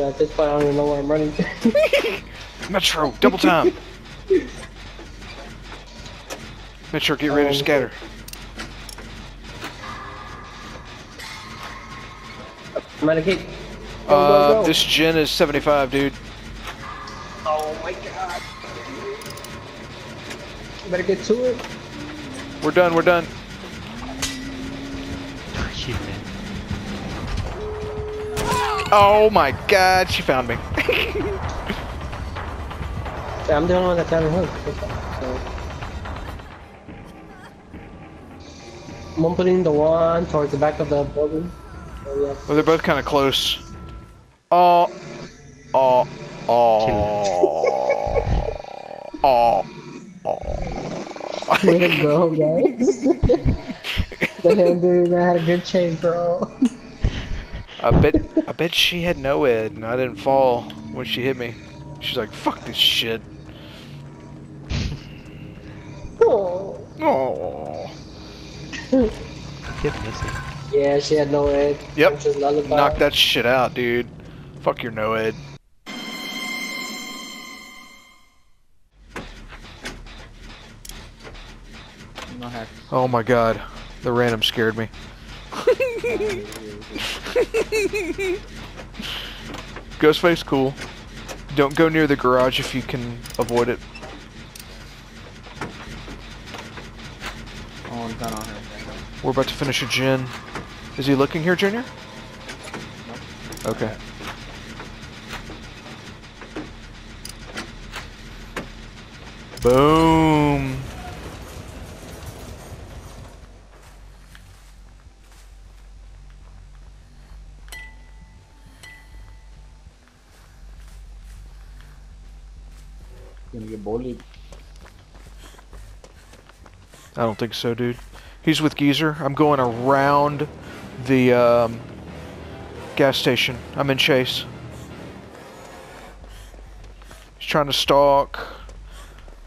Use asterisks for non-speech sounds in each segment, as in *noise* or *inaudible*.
Like at this point, I don't even know where I'm running to. *laughs* Metro, double time. Metro, get ready to Um, scatter. Medicate. Go, go, Uh, go. this gen is 75, dude. Oh my god. Better get to it. We're done, we're done. Shit, man. Oh my god, she found me. *laughs* I'm the only one that's having hook. So. I'm putting the one towards the back of the building. Yeah. Well, they're both kind of close. Oh. Oh. Oh. Oh. Way to go, guys. Damn, dude, I had a good chain, bro. I bet I bet she had NOED and I didn't fall when she hit me. She's like, fuck this shit. Oh. Oh. Kept missing. Yeah, she had NOED. Yep. Which is lullaby. Knock that shit out, dude. Fuck your NOED. No hack. Oh my god. The random scared me. *laughs* *laughs* Ghostface, cool. Don't go near the garage if you can avoid it. Oh, I'm done on her. We're about to finish a gen. Is he looking here, Junior? Okay. Boom. I don't think so, dude. He's with Geezer. I'm going around the um, gas station. I'm in chase. He's trying to stalk.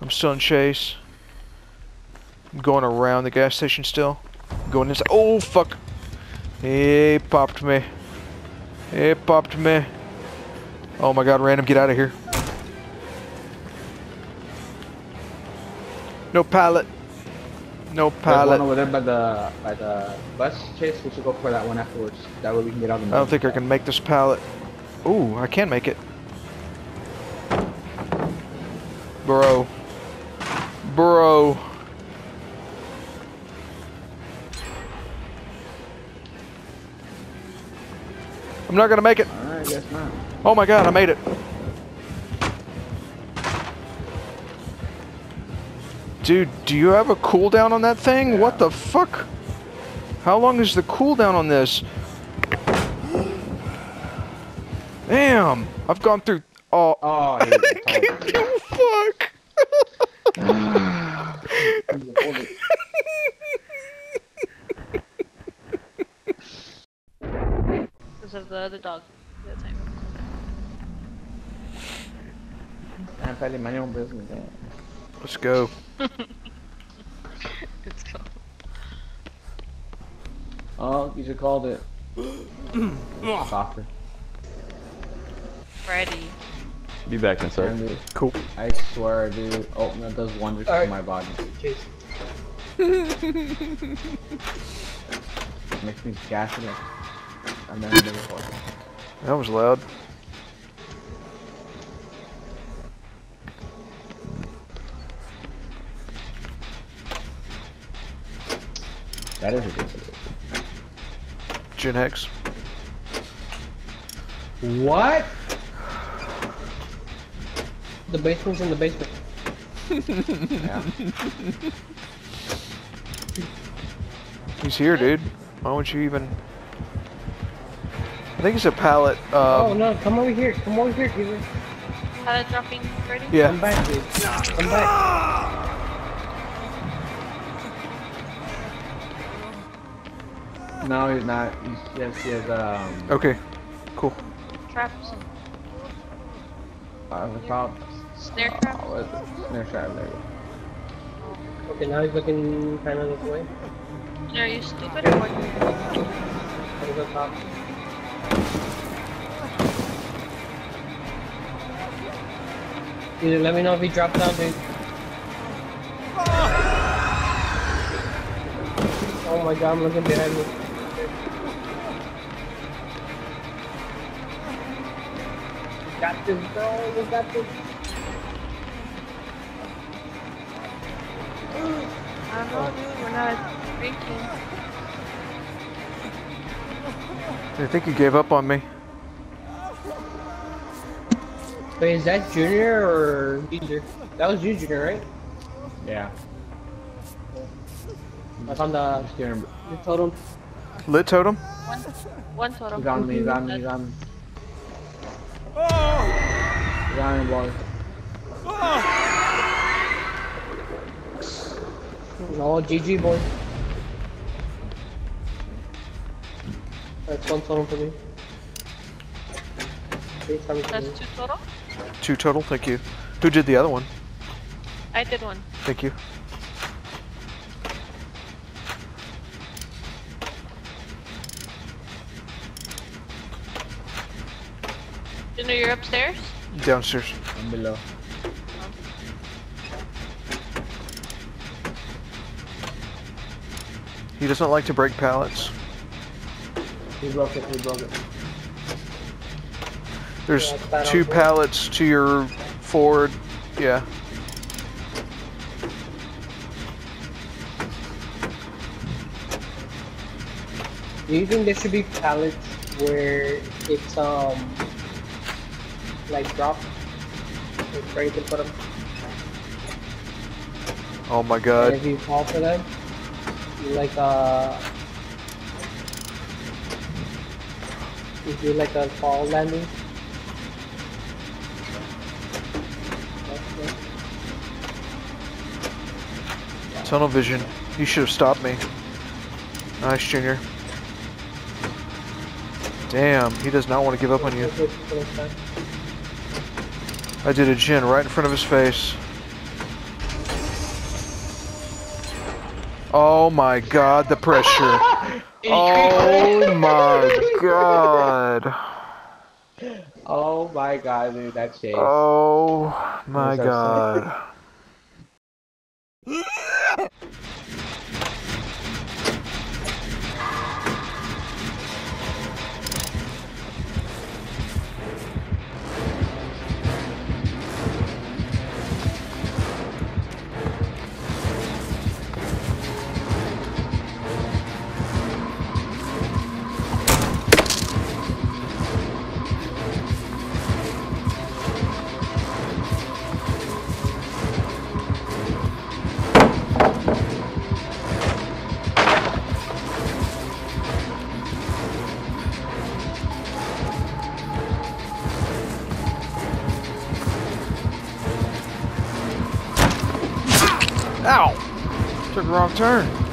I'm still in chase. I'm going around the gas station still. going inside. Oh, fuck. He popped me. He popped me. Oh my god, random, get out of here. No pallet. No pallet. There's one over there by the by the bus chase. We should go for that one afterwards. That way we can get out of the. I don't think I can make this pallet. Ooh, I can make it. Bro. Bro. I'm not gonna make it. Alright, guess not. Oh my god, I made it. Dude, do you have a cooldown on that thing? What the fuck? How long is the cooldown on this? Damn! I've gone through. Oh, Oh, *laughs* I hate it. fuck! Because of the other dog. I'm fighting my own business. Let's go. It's cool. Oh, you just called it. *clears throat* Soccer. Freddy. Be back in sir. And Cool. I swear, dude, oh, oatmeal does wonders for Alright. my body. Chase. *laughs* makes me gassy. like I've never been before. That was loud. That is ridiculous. Gen Hex. What? The basement's in the basement. Yeah. He's here, dude. Why don't you even. I think it's a pallet. oh Um, no, come over here. Come over here, Peter. Pallet dropping Freddy? Come yeah. back, dude. Come back. No, he's not. He's yes, he has um. Okay. Cool. Traps. Uh, the prop. Snare Uh, traps. what is it? Snare trap. There. you go. Okay, now he's looking kind of this way. Are you stupid or what? Over the top. Dude, let me know if he drops down, dude. Oh my god, I'm looking behind me. Got this, bro. We got this. I don't know, dude. We're not drinking. I think you gave up on me. Wait, is that Junior or Ginger? That was you, Junior, right? Yeah. I found the, Steering. the totem. Lit totem? One, one totem. He's on me, he's on me, he's on me. He's on me, boy. No, GG, boy. That's one totem for me. Three totems for That's two total? Two total, thank you. Who did the other one? I did one. Thank you. Junior, you're upstairs? Downstairs. I'm below. He doesn't like to break pallets. He broke it, he broke it. There's Yeah, two pallets to your forward. Yeah. Do you think there should be pallets where it's um like drop? Where you can put them, Oh my and god. if you fall for them, you like uh, you do like a fall landing. Tunnel vision. You should have stopped me. Nice, Junior. Damn, he does not want to give up on you. That's it for next time. I did a gen right in front of his face. Oh my god, the pressure. *laughs* Oh my god. Oh my god, dude, that chase. Oh my I'm god. A wrong turn.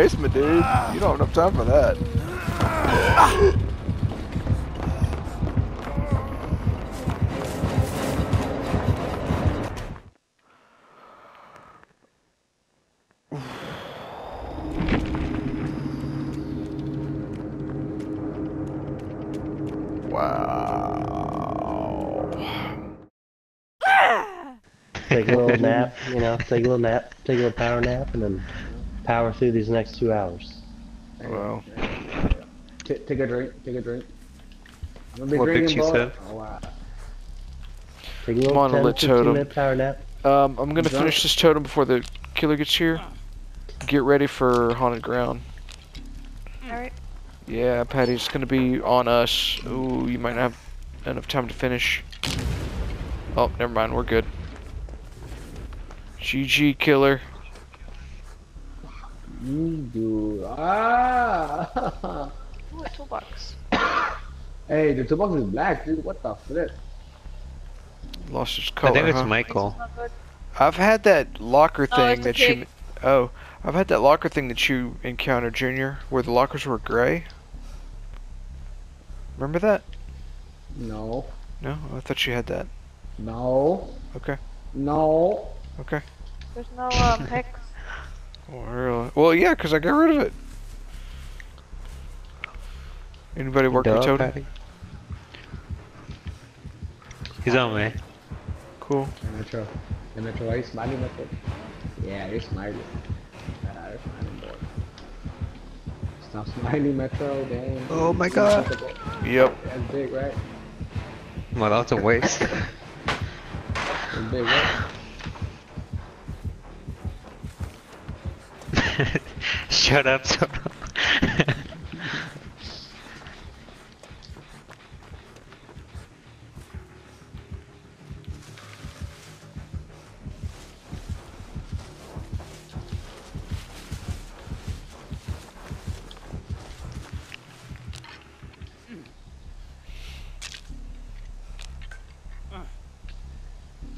Basement, dude. You don't have enough time for that. Take a little nap, you know, take a little nap, take a little power nap, and then power through these next two hours. Wow. T- take a drink. Take a drink. I'm gonna be What drinking, picked you, bro. Seb? Oh, wow. Take a little I'm on 10, lit 15 totem. power nap. Um, I'm gonna Drunk? finish this totem before the killer gets here. Get ready for haunted ground. Alright. Yeah, Patty's gonna be on us. Ooh, you might not have enough time to finish. Oh, never mind, we're good. GG killer. You do. Ah. *laughs* Ooh, a toolbox. hey, the toolbox is black, dude. What the flip? Lost its I think it's huh? Michael. I've had that locker Oh, thing it's a that you. Oh, I've had that locker thing that you encountered, Junior, where the lockers were gray. Remember that? No. No, I thought you had that. No. Okay. No. Okay. There's no *laughs* um, hex. Well, really? Well, yeah, 'cause I got rid of it. Anybody working Duh, totem? Patty. He's on me. Cool. Hey, Metro. Hey, Metro, are you smiling, Metro? Yeah, you're smiling. You're smiling, boy. Stop smiling, Metro. Dang. Oh my god. Yep. That's big, right? Well, that's a waste. That's big, right? *laughs* Shut up, Soto. *laughs*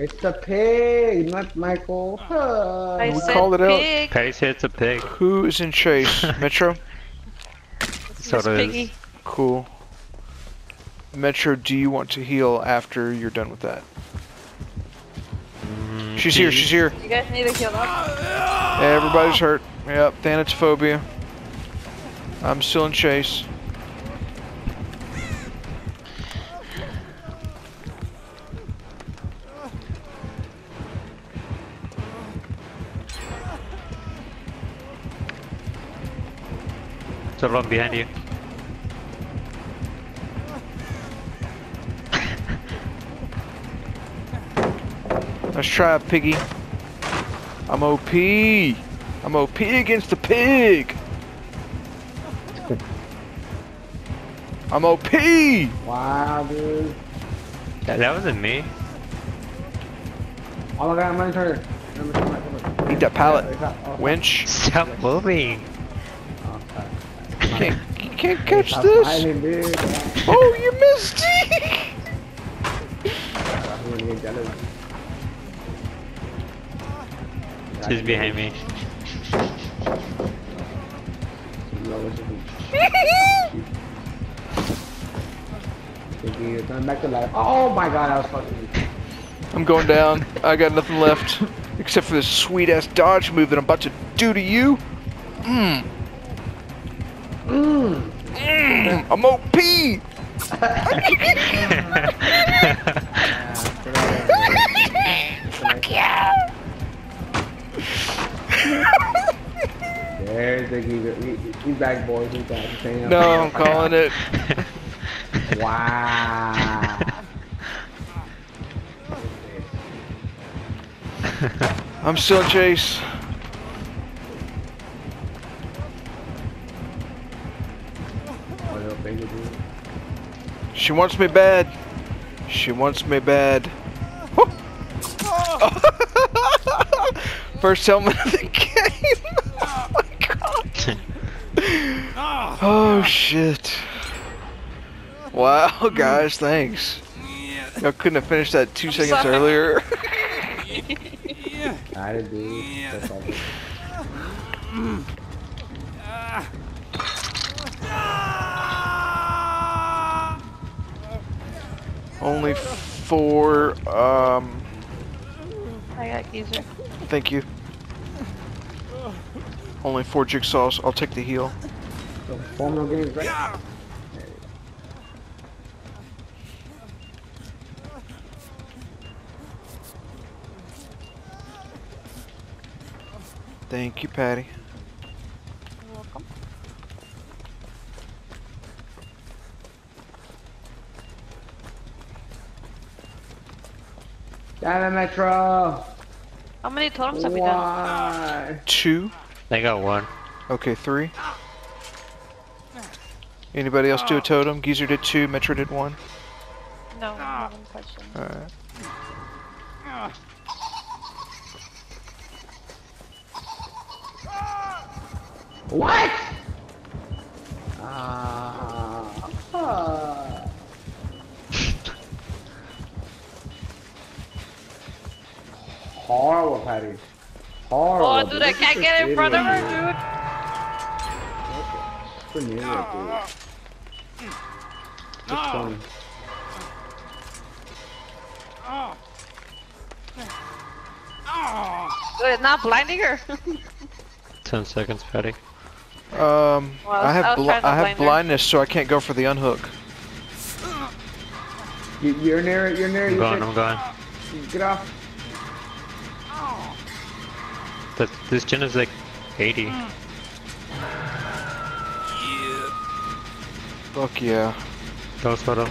It's the pig, not Michael. Huh. I we said called it out. pig. Patty said it's a pig. Who is in chase? *laughs* Metro? It's Sort Miss of is. Piggy. Cool. Metro, do you want to heal after you're done with that? Mm, She's here, she's here. You guys need to heal up. Everybody's hurt. Yep, Thanatophobia. I'm still in chase. Soto, I'm behind you. Let's try it, Piggy. I'm OP. I'm OP against the pig. I'm OP. Wow, dude. That, that wasn't me. Oh my god, I'm running turn. Come on, come on, come on. Need that pallet. Oh, Winch. Stop moving. Can't, you can't catch Stop this. smiling, dude. Oh, you missed. I'm gonna get jealous. *laughs* She's behind me. Thinking you're coming back to life. Oh my god, I was fucking. I'm going down. I got nothing left. Except for this sweet ass dodge move that I'm about to do to you. Mmm. Mmm. Mmm. I'm OP. *laughs* Fuck *laughs* yeah. There's the geezer. He, he- he's back, boys. He's back. He's hanging out. No, I'm calling it. *laughs* Wow. I'm still in chase. She wants me bad. She wants me bad. Woo. *laughs* First helmet of the game. *laughs* oh my god. *laughs* Oh shit. Wow, guys, thanks. Y'all couldn't have finished that two seconds sorry. earlier. Got it, dude. That's all good. Only four. Um, I got geezer. thank you. Only four jigsaws. I'll take the heal. So, form no games, right? Thank you, Patty. You're welcome. Damn it, Metro! How many totems have we done? Two. They got one. Okay, three. Anybody else do a totem? Geezer did two. Metro did one. No, I haven't touched them. Alright. What? Horrible, Patty. Horrible. Oh, dude, I can't get in front of her, dude. dude. Super near, dude. Just funny. Dude, it's not blinding her. *laughs* Ten seconds, Patty. Um, Well, I I I have bl I have blind her. blindness, so I can't go for the unhook. You, you're near it, you're near it. I'm you going, should- I'm going. Get off. That, this gen is like 80. Hmm. Fuck yeah. Go photo.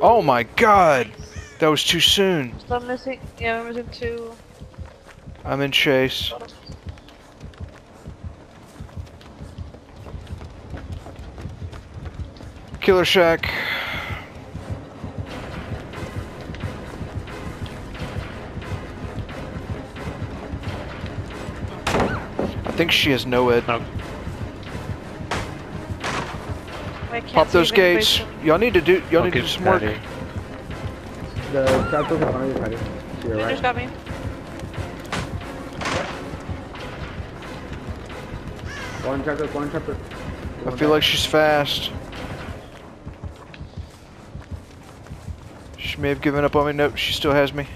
Oh my god! That was too soon. Still missing. Yeah, we're missing two. I'm in chase. Killer Shack. Think she has NOED. Oh, Pop those gates. Y'all need to do. Y'all need to okay, do some work. The trapdoor's in front of you, Patty. To your right. just got me. One trapdoor, one trapdoor. I feel like she's fast. She may have given up on me. Nope, she still has me.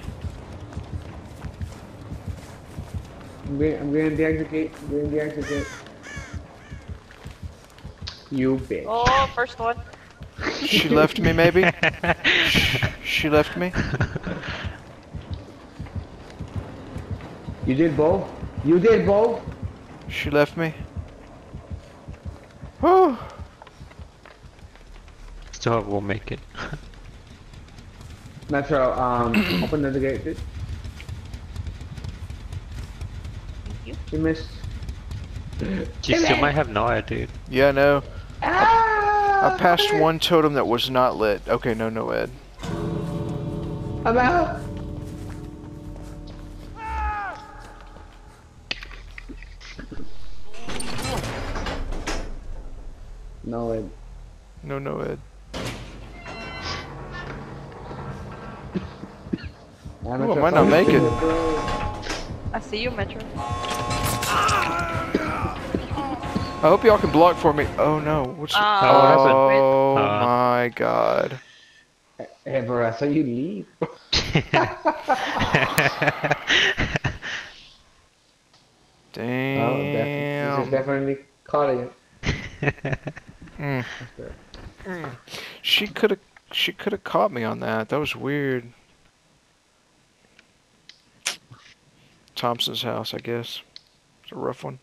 I'm going, I'm going to the exit gate. I'm going to the exit gate. You bitch. Oh, first one. She left me, maybe. *laughs* She left me. You did both? You did both? She left me. Whew. Still hope we'll make it. Metro, um, open the gate, you. You missed. You still might have no idea, dude. Yeah, no. Ah, I passed one totem that was not lit. Okay, no, NOED. I'm out. No, it. No, NOED. I'm Ooh, I might not make it. I see you, Metro. I hope y'all can block for me. Oh no. What's Oh, Oh Uh, my god. Hey, bro, I saw you leave. *laughs* Damn. Oh, def- this is definitely caught it. Mm. She could have she could have caught me on that. That was weird. Thompson's house, I guess. It's a rough one.